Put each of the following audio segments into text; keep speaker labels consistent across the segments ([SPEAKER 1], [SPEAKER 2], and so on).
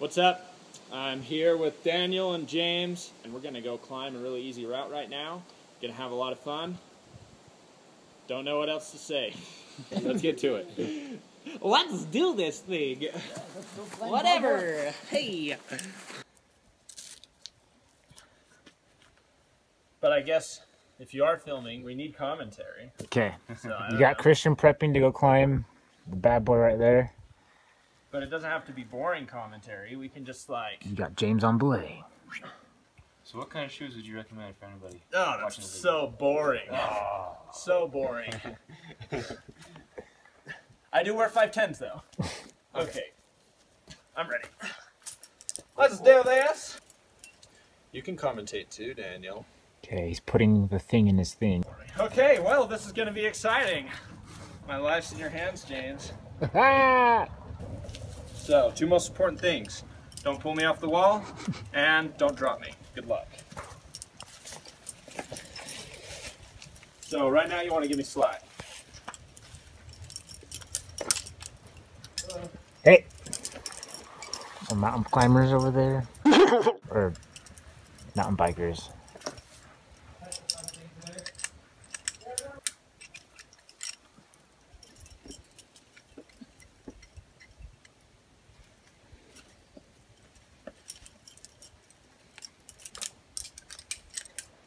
[SPEAKER 1] What's up? I'm here with Daniel and James, and we're gonna go climb a really easy route right now. Gonna have a lot of fun. Don't know what else to say. Let's get to it.
[SPEAKER 2] Let's do this thing. Whatever. Hey.
[SPEAKER 1] But I guess if you are filming, we need commentary.
[SPEAKER 3] Okay.
[SPEAKER 1] So
[SPEAKER 3] You got
[SPEAKER 1] know.
[SPEAKER 3] Christian prepping to go climb the bad boy right there.
[SPEAKER 1] But it doesn't have to be boring commentary. We can just like.
[SPEAKER 3] You got James on belay.
[SPEAKER 4] So what kind of shoes would you recommend for anybody?
[SPEAKER 1] Oh, that's so boring. Ah. So boring. I do wear 5'10s though. Okay. I'm ready. Let's do this. You can commentate too, Daniel.
[SPEAKER 3] Okay, he's putting the thing in his thing.
[SPEAKER 1] Okay, well, this is going to be exciting. My life's in your hands, James. So, two most important things. Don't pull me off the wall, and don't drop me. Good luck. So, right now you want to give me slack.
[SPEAKER 3] Hey! Some mountain climbers over there. or mountain bikers.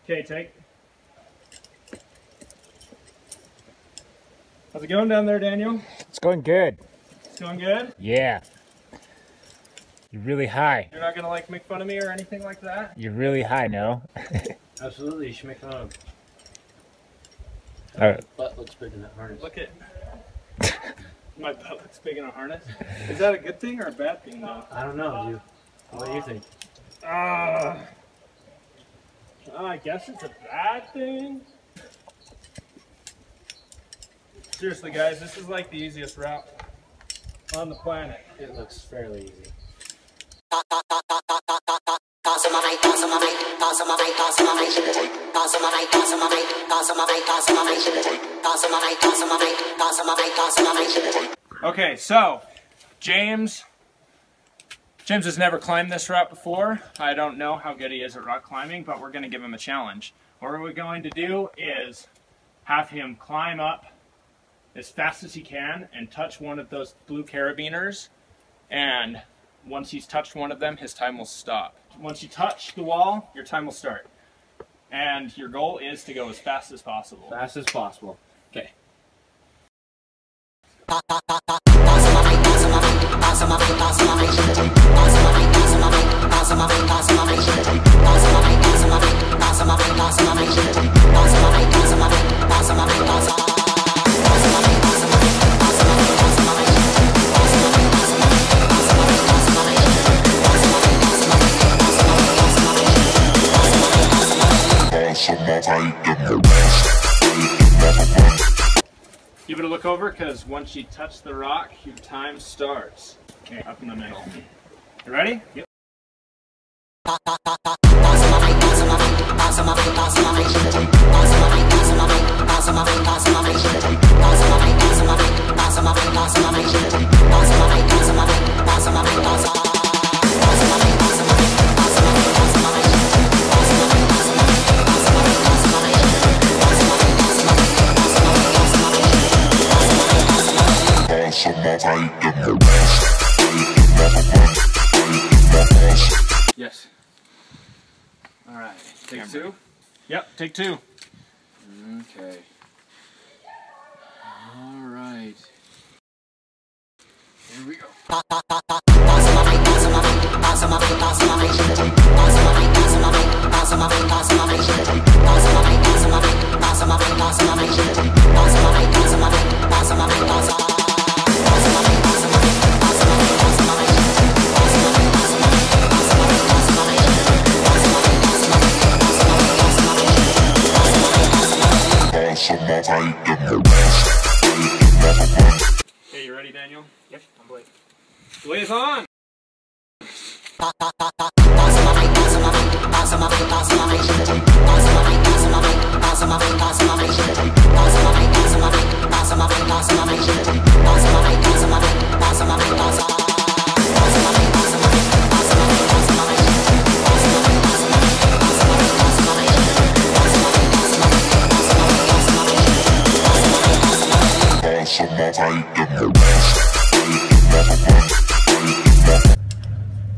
[SPEAKER 1] Okay, take. How's it going down there, Daniel?
[SPEAKER 3] It's going good.
[SPEAKER 1] It's going good?
[SPEAKER 3] Yeah. You're really high.
[SPEAKER 1] You're not going to like make fun of me or anything like that?
[SPEAKER 3] You're really high, no?
[SPEAKER 4] Absolutely, you should make fun of.
[SPEAKER 3] Alright.
[SPEAKER 4] Butt looks big in that harness.
[SPEAKER 1] Look at. My butt looks big in a harness. Is that a good thing or a bad thing, though?
[SPEAKER 4] I don't know, you. What do you think?
[SPEAKER 1] Uh, Uh, I guess it's a bad thing. Seriously, guys, this is like the easiest route on the planet.
[SPEAKER 4] It looks fairly easy.
[SPEAKER 1] Okay, so James. James has never climbed this route before. I don't know how good he is at rock climbing, but we're going to give him a challenge. What we're going to do is have him climb up as fast as he can and touch one of those blue carabiners. And once he's touched one of them, his time will stop. Once you touch the wall, your time will start. And your goal is to go as fast as possible.
[SPEAKER 4] Fast as possible.
[SPEAKER 1] Okay. Give it a look over because once you touch the rock, your time starts. Okay, up in the middle. You ready? Yep. Yes. All right. Take two. Yep. Take two.
[SPEAKER 4] Okay,
[SPEAKER 1] you ready, Daniel? Yep. On belay. Belay on.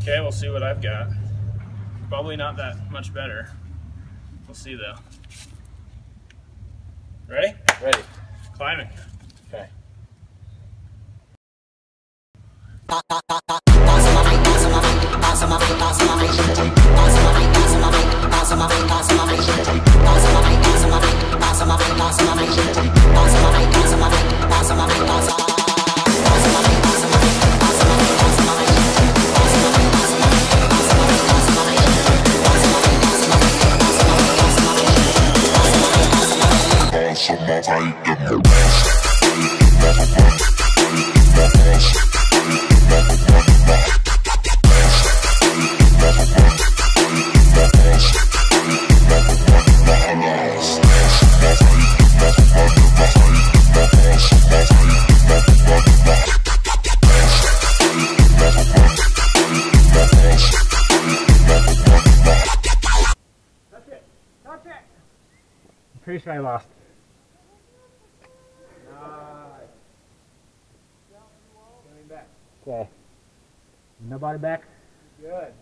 [SPEAKER 1] Okay, we'll see what I've got. Probably not that much better. We'll see though. Ready?
[SPEAKER 3] Ready.
[SPEAKER 1] Climbing.
[SPEAKER 3] Okay. Pretty sure I lost. Okay. Nobody back?
[SPEAKER 1] Good.